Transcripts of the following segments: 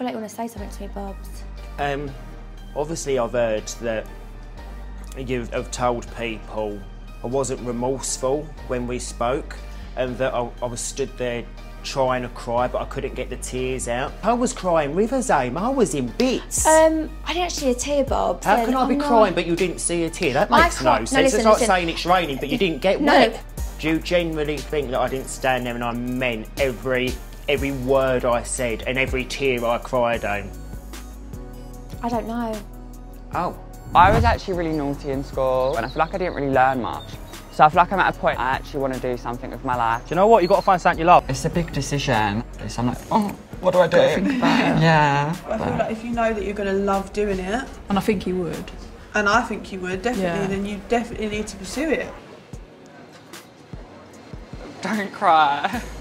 feel like you want to say something to me, Bobs. Um, obviously, I've heard that you have told people I wasn't remorseful when we spoke, and that I, I was stood there trying to cry, but I couldn't get the tears out. I was crying with us, Aim. I was in bits. Um, I didn't actually see a tear, Bob. How can I be crying but you didn't see a tear? That makes no no, sense. listen, it's like listen. saying it's raining but you didn't get No. wet. Do you genuinely think that I didn't stand there and I meant every every word I said and every tear I cried, Aim? I don't know. Oh. I was actually really naughty in school and I feel like I didn't really learn much. So I feel like I'm at a point I actually want to do something with my life. Do you know what? You've got to find something you love. It's a big decision. So I'm like, oh, what do I do? think about it. Yeah. I feel like if you know that you're going to love doing it, And I think you would. and I think you would definitely, Yeah. then you definitely need to pursue it. Don't cry.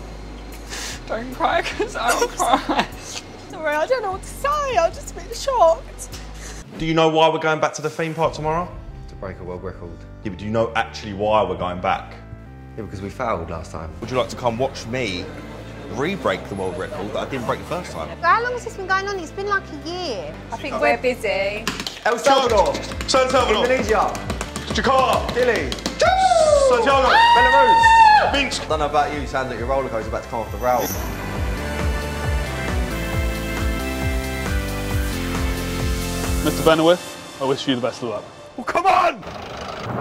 Don't cry because I'll cry. Sorry, I don't know what to say. I'm just a bit shocked. Do you know why we're going back to the theme park tomorrow? to break a world record. Yeah, but do you know actually why we're going back? Yeah, because we failed last time. Would you like to come watch me re-break the world record that I didn't break the first time? How long has this been going on? It's been like a year. I think we're busy. El Salvador, San Salvador, Indonesia, Jakarta, Chile, Santiago, ah! Belarus. I don't know about you, sounds like your roller coaster's about to come off the rails. Mr. Benowith, I wish you the best of luck. Well, come on!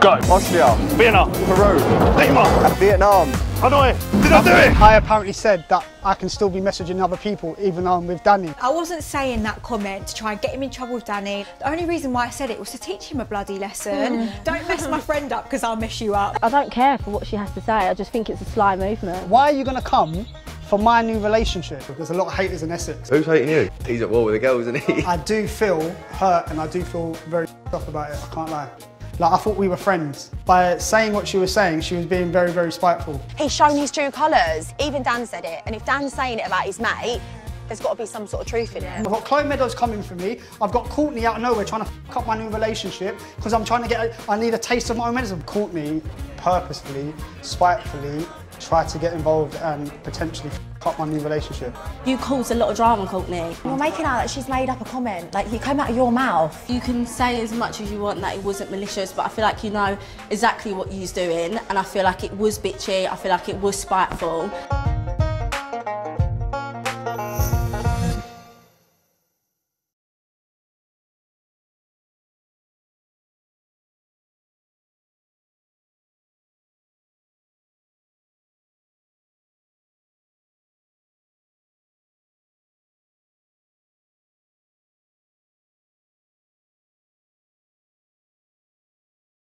Go! Austria, Vienna! Peru, Lima! Vietnam. Hanoi! Did I do it? I apparently said that I can still be messaging other people even though I'm with Danny. I wasn't saying that comment to try and get him in trouble with Danny. The only reason why I said it was to teach him a bloody lesson. Hmm. Don't mess my friend up because I'll mess you up. I don't care for what she has to say. I just think it's a sly movement. Why are you going to come for my new relationship? There's a lot of haters in Essex. Who's hating you? He's at war with the girls, isn't he? I do feel hurt and I do feel very off about it, I can't lie. Like, I thought we were friends. By saying what she was saying, she was being very, very spiteful. He's shown his true colours. Even Dan said it. And if Dan's saying it about his mate, there's got to be some sort of truth in it. I've got Chloe Meadows coming for me. I've got Courtney out of nowhere trying to f up my new relationship because I'm trying to get, a, I need a taste of my own medicine. Courtney purposefully, spitefully tried to get involved and potentially f up my new relationship. You caused a lot of drama, Courtney. You're making out that she's made up a comment. Like, it came out of your mouth. You can say as much as you want that it wasn't malicious, but I feel like you know exactly what you're doing, and I feel like it was bitchy, I feel like it was spiteful.